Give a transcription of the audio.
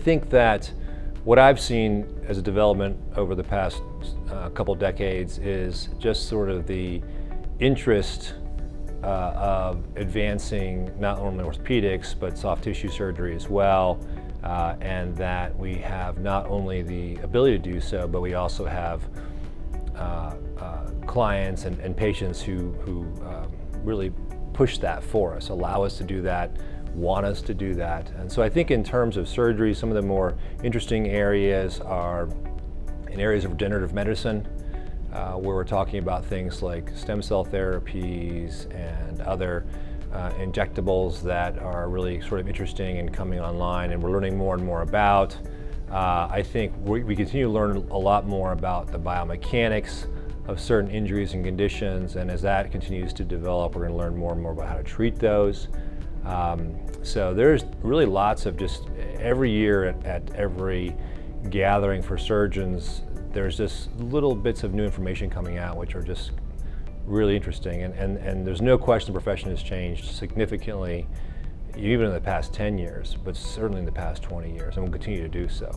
think that what I've seen as a development over the past uh, couple decades is just sort of the interest uh, of advancing not only orthopedics but soft tissue surgery as well, uh, and that we have not only the ability to do so, but we also have uh, uh clients and, and, patients who, who um, really push that for us, allow us to do that want us to do that. And so I think in terms of surgery, some of the more interesting areas are in areas of regenerative medicine, uh, where we're talking about things like stem cell therapies and other uh, injectables that are really sort of interesting and coming online and we're learning more and more about. Uh, I think we, we, continue to learn a lot more about the biomechanics of certain injuries and conditions and as that continues to develop we're going to learn more and more about how to treat those. Um, so there's really lots of just every year at, at, every gathering for surgeons, there's just little bits of new information coming out which are just really interesting. And, and, and there's no question the profession has changed significantly, even in the past 10 years, but certainly in the past 20 years, and will continue to do so.